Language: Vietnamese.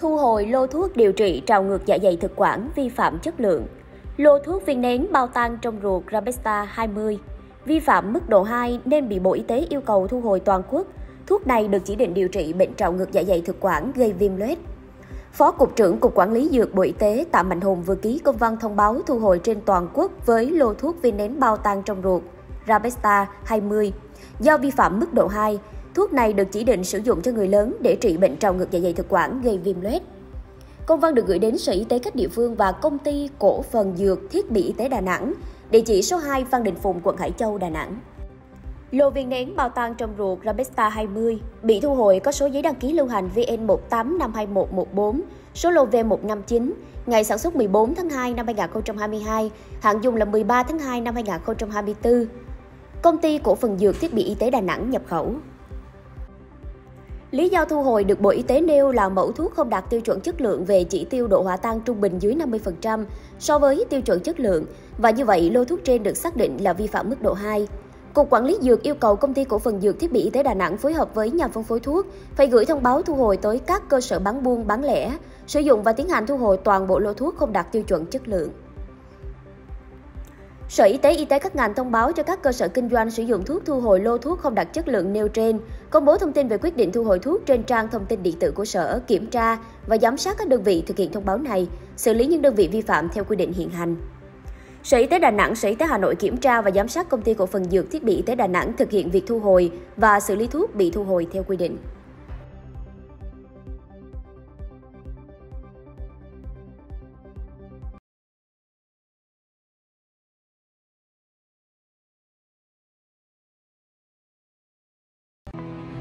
Thu hồi lô thuốc điều trị trào ngược dạ dày thực quản vi phạm chất lượng. Lô thuốc viên nén bao tan trong ruột Rabesta 20 vi phạm mức độ 2 nên bị Bộ Y tế yêu cầu thu hồi toàn quốc. Thuốc này được chỉ định điều trị bệnh trào ngược dạ dày thực quản gây viêm loét. Phó Cục trưởng Cục Quản lý Dược Bộ Y tế Tạ Mạnh Hùng vừa ký công văn thông báo thu hồi trên toàn quốc với lô thuốc viên nén bao tan trong ruột Rabesta 20 do vi phạm mức độ 2 Thuốc này được chỉ định sử dụng cho người lớn để trị bệnh trào ngược dạ dày thực quản gây viêm loét. Công văn được gửi đến Sở Y tế các địa phương và công ty cổ phần dược thiết bị y tế Đà Nẵng, địa chỉ số 2 Phan Đình Phùng, quận Hải Châu, Đà Nẵng. Lô viên nén bao tan trong ruột Rabesta 20 bị thu hồi có số giấy đăng ký lưu hành VN1852114, số lô V159, ngày sản xuất 14 tháng 2 năm 2022, hạn dùng là 13 tháng 2 năm 2024. Công ty cổ phần dược thiết bị y tế Đà Nẵng nhập khẩu. Lý do thu hồi được Bộ Y tế nêu là mẫu thuốc không đạt tiêu chuẩn chất lượng về chỉ tiêu độ hòa tan trung bình dưới 50% so với tiêu chuẩn chất lượng và như vậy lô thuốc trên được xác định là vi phạm mức độ 2. Cục Quản lý Dược yêu cầu Công ty Cổ phần Dược Thiết bị Y tế Đà Nẵng phối hợp với nhà phân phối thuốc phải gửi thông báo thu hồi tới các cơ sở bán buôn bán lẻ, sử dụng và tiến hành thu hồi toàn bộ lô thuốc không đạt tiêu chuẩn chất lượng. Sở Y tế Y tế các ngành thông báo cho các cơ sở kinh doanh sử dụng thuốc thu hồi lô thuốc không đạt chất lượng nêu trên, công bố thông tin về quyết định thu hồi thuốc trên trang thông tin điện tử của Sở, kiểm tra và giám sát các đơn vị thực hiện thông báo này, xử lý những đơn vị vi phạm theo quy định hiện hành. Sở Y tế Đà Nẵng, Sở Y tế Hà Nội kiểm tra và giám sát công ty cổ phần dược thiết bị y tế Đà Nẵng thực hiện việc thu hồi và xử lý thuốc bị thu hồi theo quy định.